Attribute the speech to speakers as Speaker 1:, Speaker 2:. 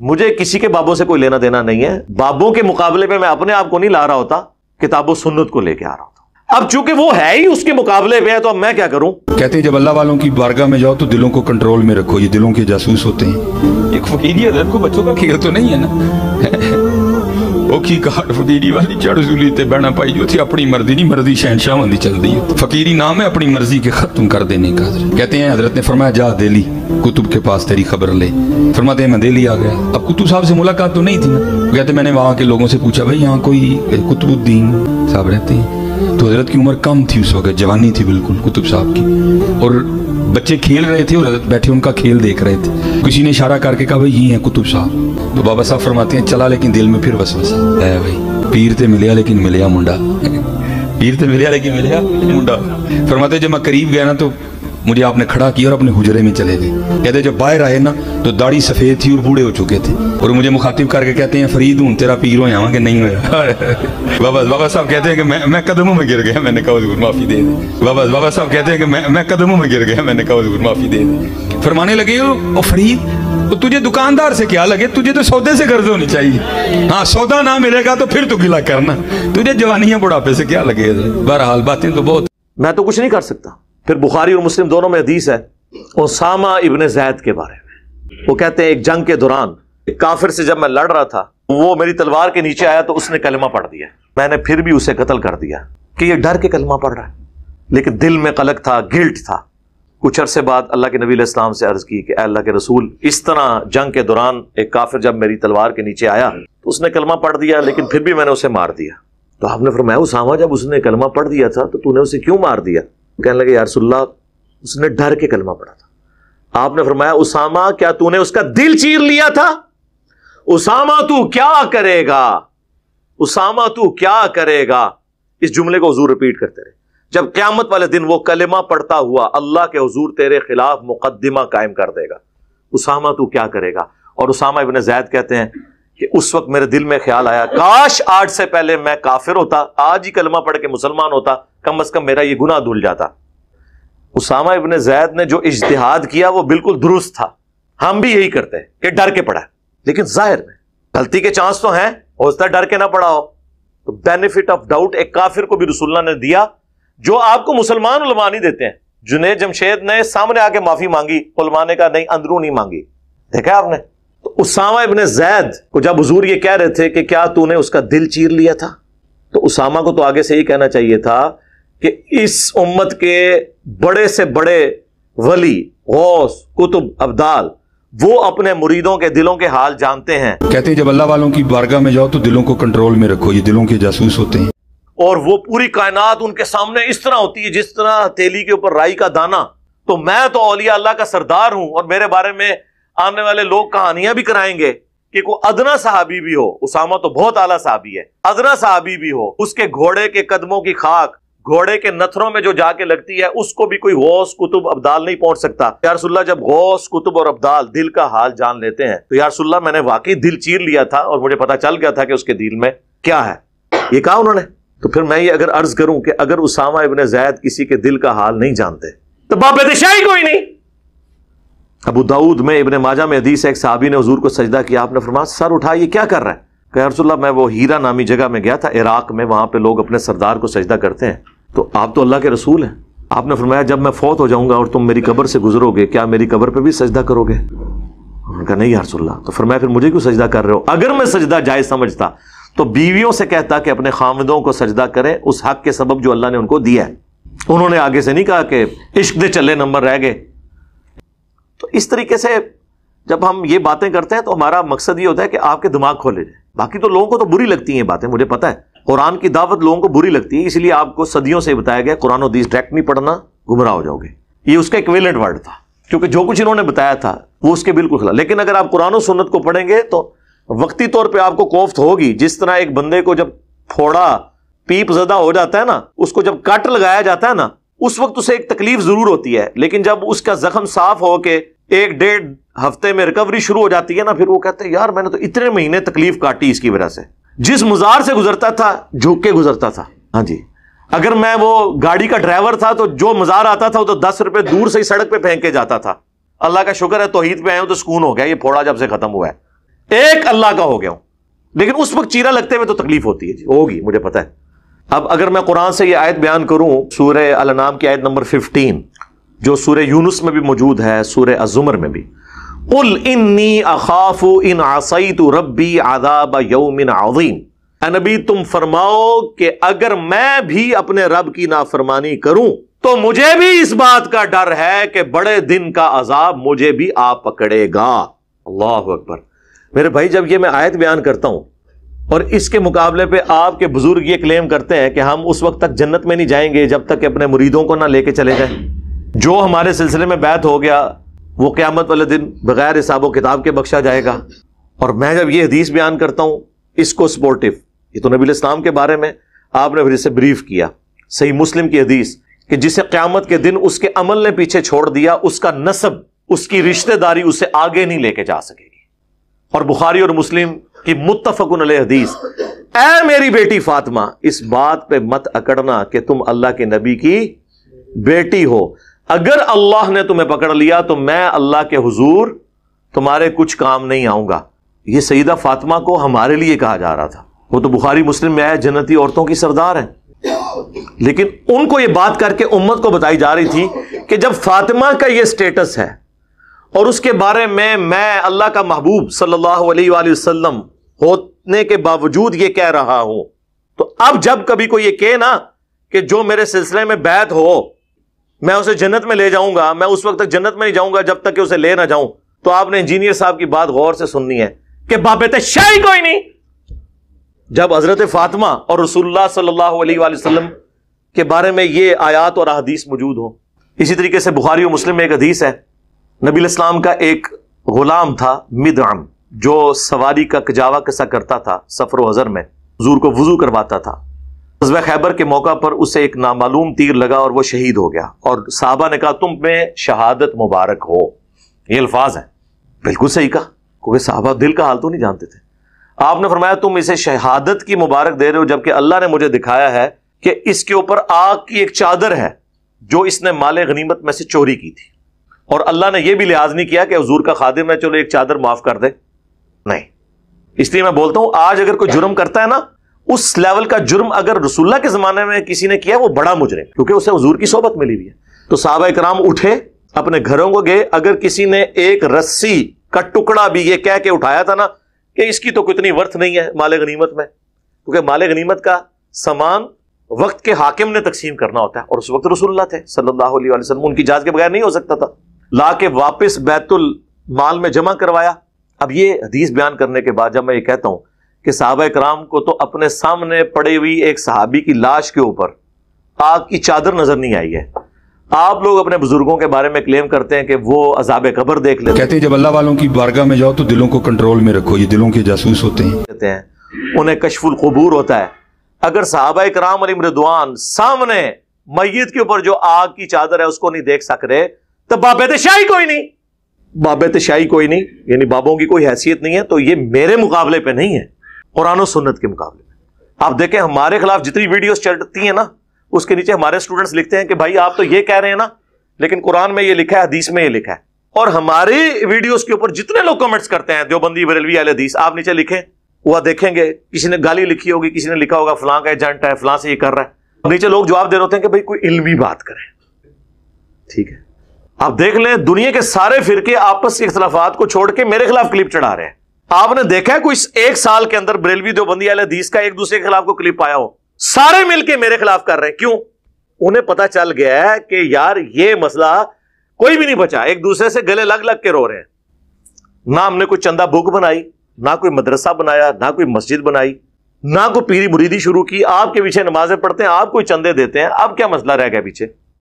Speaker 1: मुझे किसी के बाबों से कोई लेना देना नहीं है। बाबों के मुकाबले में मैं अपने आप को नहीं ला रहा होता किताबों सुन्नत को लेके आ रहा होता। अब चूँकि वो है ही उसके मुकाबले में है तो अब मैं क्या करूँ?
Speaker 2: कहते हैं जब अल्लाह वालों की बारगाह में जाओ तो दिलों को कंट्रोल में रखो। ये दिलों के जासूस होते हैं। एक फकीरियत है बच्चों का खेल तो नहीं है ना? ਔਖੀ ਕਾਟ ਫਕੀਰੀ ਵਾਲੀ ਚੜ ਜ਼ੁਲੀ ਤੇ ਬਹਿਣਾ ਪਾਈ ਜੋ थी अपनी मर्जी नहीं मर्जी शहनशाहों की चलती है फकीरी नाम है अपनी मर्जी के खत्म कर देने का कहते हैं हजरत ने फरमाया जा दिल्ली कुतुब के पास तेरी खबर ले फरमाते हैं मैं दिल्ली आ गया अब कुतुब साहब से मुलाकात तो नहीं थी ना कहते मैंने वहाँ के लोगों से पूछा भाई यहाँ कोई कुतुबुद्दीन साहब रहते हैं तो हजरत की उम्र कम थी उस वक्त जवानी थी बिल्कुल कुतुब साहब की और बच्चे खेल रहे थे और बैठे उनका खेल देख रहे थे किसी ने इशारा करके कहा भाई ये है कुतुब साहब तो बाबा साहब फरमाते हैं, चला लेकिन दिल में फिर बस है भाई, पीर ते मिलिया लेकिन मिलिया मुंडा। पीर ते मिलिया लेकिन मिलिया मुंडा। फरमाते जब मैं करीब गया ना तो मुझे आपने खड़ा किया और अपने हुजरे में चले गए। कहते जब बाहर आए ना तो दाढ़ी सफ़ेद थी और बूढ़े हो चुके थे। और मुझे मुखातिब करके कहते हैं, फरीद हूँ, तेरा पीर हो, यहाँ कि नहीं हो। बाबा बाबा साहब कहते हैं कि मैं मैं कदमों में गिर गया, मैंने कहा माफ़ी दे बाबा बाबा साहब कहते हैं कि मैं मैं कदमों में गिर गया, मैंने कहा माफ़ी दे फरमाने लगे ओ फरीद तो तुझे दुकानदार से क्या लगे? तुझे तो सौदे से कर्ज होनी चाहिए। हाँ सौदा ना मिलेगा तो फिर तू गिला करना। तुझे जवानियाँ बुढ़ापे से क्या लगे? बहरहाल, बातें तो बहुत
Speaker 1: मैं तो कुछ नहीं कर सकता। फिर बुखारी और मुस्लिम दोनों में हदीस है ओसामा इबन जैद के बारे में। वो कहते हैं, एक जंग के दौरान काफिर से जब मैं लड़ रहा था, वो मेरी तलवार के नीचे आया तो उसने कलमा पढ़ दिया। मैंने फिर भी उसे कत्ल कर दिया कि ये डर के कलमा पढ़ रहा है। लेकिन दिल में कलक था, गिल्ट था। कुछ अरसे बाद अल्लाह के नबी इस्लाम से अर्ज़ की कि अल्लाह के रसूल, इस तरह जंग के दौरान एक काफिर जब मेरी तलवार के नीचे आया तो उसने कलमा पढ़ दिया, लेकिन फिर भी मैंने उसे मार दिया। तो आपने फरमाया उसामा जब उसने कलमा पढ़ दिया था तो तूने उसे क्यों मार दिया? कहने लगे यारसुल्ला उसने डर के कलमा पढ़ा था। आपने फरमाया, उसामा, क्या तूने उसका दिल चीर लिया था? उसामा, तू क्या करेगा? उसामा, तू क्या करेगा? इस जुमले को हजूर रिपीट करते रहे। जब क्यामत वाले दिन वो कलमा पढ़ता हुआ अल्लाह के हजूर तेरे खिलाफ मुकदमा कायम कर देगा। उसामा, तू क्या करेगा? और उसामा इबन जैद कहते हैं कि उस वक्त मेरे दिल में ख्याल आया, काश आज से पहले मैं काफिर होता, आज ही कलमा पढ़ के मुसलमान होता, कम अज कम मेरा ये गुना धुल जाता। उसामा इबन जैद ने जो इज्तिहाद किया, वो बिल्कुल दुरुस्त था। हम भी यही करते हैं कि डर के पढ़ा लेकिन ज़ाहिर में गलती के चांस तो हैं, हो सकता डर के ना पढ़ा हो। तो बेनिफिट ऑफ़ डाउट एक काफिर को भी रसुल्ला ने दिया जो आपको मुसलमान उलमा नहीं देते हैं। जुनेद जमशेद ने सामने आके माफ़ी मांगी उलमा ने कहा नहीं अंदरू नहीं मांगी। देखा आपने? तो उसामा इबन जैद को जब हजूर ये कह रहे थे कि क्या तूने उसका दिल चीर लिया था? तो उसामा को तो आगे से ही कहना चाहिए था कि इस उम्मत के बड़े से बड़े वली, गौस, कुतुब, अब्दाल, वो अपने मुरीदों के दिलों के हाल जानते हैं।
Speaker 2: कहते हैं, जब अल्लाह वालों की बारगाह में जाओ तो दिलों को कंट्रोल में रखो, ये दिलों के जासूस होते हैं।
Speaker 1: और वो पूरी कायनात उनके सामने इस तरह होती है, जिस तरह तेली के ऊपर राई का दाना। तो मैं तो औलिया अल्लाह का सरदार हूँ और मेरे बारे में आने वाले लोग कहानियाँ भी कराएँगे कि कोई अदना साहबी भी हो। उसामा तो बहुत आला साहबी है। अदना साहबी भी हो। उसके घोड़े के कदमों की खाक, घोड़े के नथरों में जो जाके लगती है, उसको भी कोई गौस कुतुब अब्दाल नहीं पहुँच सकता। यारसुल्ला जब गौस कुतुब और अब्दाल दिल का हाल जान लेते हैं तो यारसुल्ला मैंने वाकई दिल चीर लिया था और मुझे पता चल गया था कि उसके दिल में क्या है। ये कहा उन्होंने? तो फिर मैं ये अगर अर्ज़ करूँ कि अगर उसामा इबन जैद किसी के दिल का हाल नहीं जानते तो बाबेदशाही कोई नहीं। अबू दाऊद में इबन माजा में हदीस एक साहबी ने हजूर को सजदा किया, आपने फरमाया, सर उठा, ये क्या कर रहा है? कहरसुल्ला मैं वो हीरा नामी जगह में गया था, इराक में, वहाँ पे लोग अपने सरदार को सजदा करते हैं। तो आप तो अल्लाह के रसूल हैं। आपने फरमाया, जब मैं फौत हो जाऊँगा और तुम मेरी कब्र से गुजरोगे, क्या मेरी कब्र पर भी सजदा करोगे? उन्होंने कहा, नहीं यारसुल्ला तो फरमाया, फिर मुझे क्यों सजदा कर रहे हो? अगर मैं सजदा जायज़ समझता तो बीवियों से कहता कि अपने खामदों को सजदा करें, उस हक के सबब जो अल्लाह ने उनको दिया है। उन्होंने आगे से नहीं कहा कि इश्क दे चले, नंबर रह गए। तो इस तरीके से जब हम ये बातें करते हैं तो हमारा मकसद ये होता है कि आपके दिमाग खोले जाए बाकी तो लोगों को तो बुरी लगती हैं बातें, मुझे पता है। कुरान की दावत लोगों को बुरी लगती है, इसलिए आपको सदियों से बताया गया, कुरान हदीस डायरेक्ट नहीं पढ़ना, गुमराह हो जाओगे। ये उसका इक्विलेंट वर्ड था, क्योंकि जो कुछ इन्होंने बताया था, वो उसके बिल्कुल खिलाफ। लेकिन अगर आप कुरान सुन्नत को पढ़ेंगे तो वक्ती तौर पर आपको कोफ्त होगी। जिस तरह एक बंदे को जब फोड़ा, पीप ज़्यादा हो जाता है ना, उसको जब कट लगाया जाता है ना, उस वक्त उसे एक तकलीफ़ ज़रूर होती है। लेकिन जब उसका जख्म साफ़ हो के एक डेढ़ हफ़्ते में रिकवरी शुरू हो जाती है ना, फिर वो कहते हैं, यार, मैंने तो इतने महीने तकलीफ़ काटी इसकी वजह से। जिस मुजार से गुजरता था, झुक के गुजरता था। हाँ जी। अगर मैं वो गाड़ी का ड्राइवर था तो जो मजार आता था, वो तो दस रुपए दूर से ही सड़क पे फेंक के जाता था। अल्लाह का शुक्र है, तोहीद पे आए तो सुकून हो गया, ये फोड़ा जब से खत्म हुआ है। एक अल्लाह का हो गया हूँ। लेकिन उस वक्त चीरा लगते हुए तो तकलीफ़ होती है जी, होगी, मुझे पता है। अब अगर मैं कुरान से यह आयत बयान करूँ सूर्य अलनाम की आयत नंबर 15 जो सूर्य यूनुस में भी मौजूद है सूर्य अजुमर में भी उल इन्नी अखाफु इन आसई तो रबी आदाब यौमिन आजीम नबी, तुम फरमाओ कि अगर मैं भी अपने रब की नाफरमानी करूँ तो मुझे भी इस बात का डर है कि बड़े दिन का अजाब मुझे भी आ पकड़ेगा। अल्लाह अकबर। मेरे भाई, जब ये मैं आयत बयान करता हूँ और इसके मुकाबले पे आपके बुज़ुर्ग ये क्लेम करते हैं कि हम उस वक्त तक जन्नत में नहीं जाएँगे जब तक अपने मुरीदों को ना लेके चले जाए। जो हमारे सिलसिले में बैत हो गया, वो क्यामत वाले दिन बगैर हिसाब किताब के बख्शा जाएगा। और मैं जब ये हदीस बयान करता हूँ, इसको स्पोर्टिव ये तो नबी इस्लाम के बारे में आपने फिर इसे ब्रीफ किया। सही मुस्लिम की हदीस कि जिसे क्यामत के दिन उसके अमल ने पीछे छोड़ दिया, उसका नसब, उसकी रिश्तेदारी उसे आगे नहीं लेके जा सकेगी और बुखारी और मुस्लिम की मुतफकुन हदीस, ऐ मेरी बेटी फातिमा, इस बात पे मत अकड़ना कि तुम अल्लाह के नबी की बेटी हो। अगर अल्लाह ने तुम्हें पकड़ लिया तो मैं अल्लाह के हुजूर तुम्हारे कुछ काम नहीं आऊँगा। यह सईदा फातिमा को हमारे लिए कहा जा रहा था। वो तो बुखारी, मुस्लिम में आया जन्नती औरतों की सरदार है। लेकिन उनको ये बात करके उम्मत को बताई जा रही थी कि जब फातिमा का ये स्टेटस है और उसके बारे में मैं अल्लाह का महबूब सल्लल्लाहु अलैहि वसल्लम होने के बावजूद ये कह रहा हूँ। तो अब जब कभी कोई ये कहे ना कि जो मेरे सिलसिले में बैत हो, मैं उसे जन्नत में ले जाऊँगा, मैं उस वक्त तक जन्नत में नहीं जाऊँगा जब तक कि उसे ले ना जाऊँ तो आपने इंजीनियर साहब की बात गौर से सुननी है कि बाबे तो शाही कोई नहीं। जब हज़रत फातिमा और रसूलुल्लाह सल्लल्लाहु अलैहि वसल्लम के बारे में ये आयात और अदीस मौजूद हो। इसी तरीके से बुखारी और मुस्लिम में एक हदीस है नबी इस्लाम का एक गुलाम था, मिदअम, जो सवारी का कजावा कसा करता था, सफ़र हजर में, हजूर को वज़ू करवाता था। हजब खैबर के मौका पर उसे एक नामालूम तीर लगा और वह शहीद हो गया। और साहबा ने कहा, तुम में शहादत मुबारक हो। ये अल्फाज है। बिल्कुल सही कहा, क्योंकि साहबा दिल का हाल तो नहीं जानते थे। आपने फरमाया, तुम इसे शहादत की मुबारक दे रहे हो, जबकि अल्लाह ने मुझे दिखाया है कि इसके ऊपर आग की एक चादर है, जो इसने माले गनीमत में से चोरी की थी। और अल्लाह ने यह भी लिहाज नहीं किया कि हजूर का खादिम है, चलो एक चादर माफ़ कर दे। नहीं। इसलिए मैं बोलता हूँ, आज अगर कोई जुर्म करता है ना, उस लेवल का जुर्म अगर रसुल्ला के जमाने में किसी ने किया, वो बड़ा मुजरे क्योंकि उसे हजूर की सोबत मिली हुई है। तो साहब कराम उठे, अपने घरों को गए, अगर किसी ने एक रस्सी का टुकड़ा भी ये कह के उठाया था ना, कि इसकी तो कितनी वर्थ नहीं है माले गनीमत में, क्योंकि माल गनीमत का सामान वक्त के हाकिम ने तकसीम करना होता है, और उस वक्त रसुल्ला थे वसल्लम, उनकी जात के बगैर नहीं हो सकता था। ला के वापिस बैतुल माल में जमा करवाया। अब ये हदीस बयान करने के बाद जब मैं ये कहता हूँ कि साहब कराम को तो अपने सामने पड़ी हुई एक सहाबी की लाश के ऊपर आग की चादर नज़र नहीं आई है। आप लोग अपने बुज़ुर्गों के बारे में क्लेम करते हैं कि वो अजाब कबर देख लेते
Speaker 2: कहते हैं जब अल्लाह वालों की बारगाह में जाओ तो दिलों को कंट्रोल में रखो ये दिलों के जासूस होते
Speaker 1: हैं। कहते हैं उन्हें कशफुल कबूर होता है। अगर साहब कराम अली मृदवान सामने मैत के ऊपर जो आग की चादर है उसको नहीं देख सक रहे तो बाबे तो शाही कोई नहीं। बाबे तशाही कोई नहीं, यानी बाबों की कोई हैसियत नहीं है तो ये मेरे मुकाबले पे नहीं है, कुरान सुन्नत के मुकाबले आप देखें, हमारे खिलाफ जितनी वीडियोस चलती है ना, उसके नीचे हमारे स्टूडेंट्स लिखते हैं कि भाई आप तो ये कह रहे हैं ना, लेकिन कुरान में ये लिखा है, हदीस में ये लिखा है। और हमारे वीडियोस के ऊपर जितने लोग कमेंट्स करते हैं, देवबंदी, बरेलवी अल हदीस, आप नीचे लिखें, वह देखेंगे, किसी ने गाली लिखी होगी, किसी ने लिखा होगा, फलां का एजेंट है, फलां से ये कर रहा है। नीचे लोग जवाब दे रहे होते हैं कि भाई कोई इल्मी बात करें। ठीक है? आप देख लें, दुनिया के सारे फिरके आपस के इख्तलाफात को छोड़ के मेरे खिलाफ क्लिप चढ़ा रहे हैं। आपने देखा है, कोई एक साल के अंदर बरेलवी देवबंदी अल हदीस का एक दूसरे के खिलाफ को क्लिप आया हो? सारे मिलके मेरे खिलाफ कर रहे हैं। क्यों? उन्हें पता चल गया है कि यार, ये मसला कोई भी नहीं बचा। एक दूसरे से गले लग लग के रो रहे हैं। ना हमने कोई चंदा बुक बनाई, ना कोई मदरसा बनाया, ना कोई मस्जिद बनाई, ना कोई पीरी मुरीदी शुरू की। आपके पीछे नमाजें पढ़ते हैं, आप कोई चंदे देते हैं। अब क्या मसला रह गया पीछे?